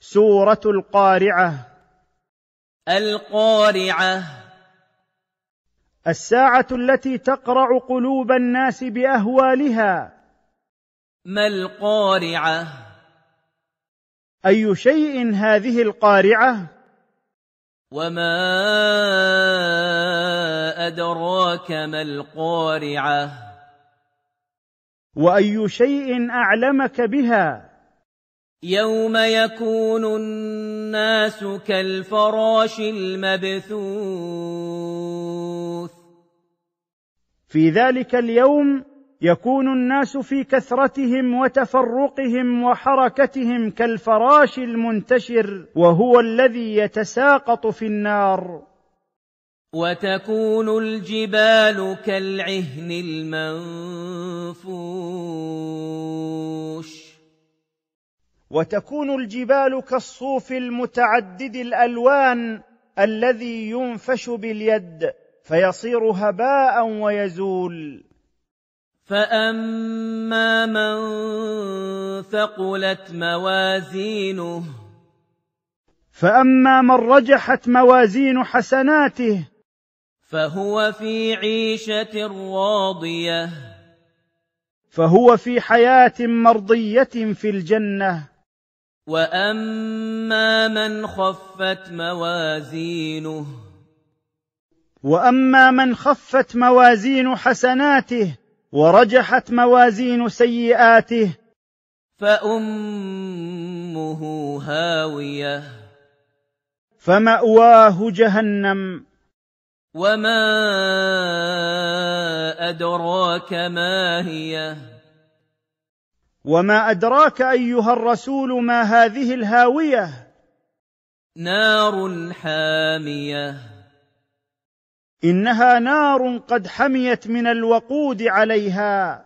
سورة القارعة. القارعة. الساعة التي تقرع قلوب الناس بأهوالها. ما القارعة؟ أي شيء هذه القارعة؟ وما أدراك ما القارعة؟ وأي شيء أعلمك بها؟ يوم يكون الناس كالفراش المبثوث. في ذلك اليوم يكون الناس في كثرتهم وتفرقهم وحركتهم كالفراش المنتشر وهو الذي يتساقط في النار. وتكون الجبال كالعهن المنفوش وتكون الجبال كالصوف المتعدد الألوان الذي ينفش باليد فيصير هباء ويزول. فاما من ثقلت موازينه فاما من رجحت موازين حسناته فهو في عيشه راضيه. فهو في حياه مرضيه في الجنه. واما من خفت موازينه واما من خفت موازين حسناته ورجحت موازين سيئاته فامه هاويه فماواه جهنم وما ادراك ما هي وما أدراك أيها الرسول ما هذه الهاوية؟ نار حامية. إنها نار قد حميت من الوقود عليها.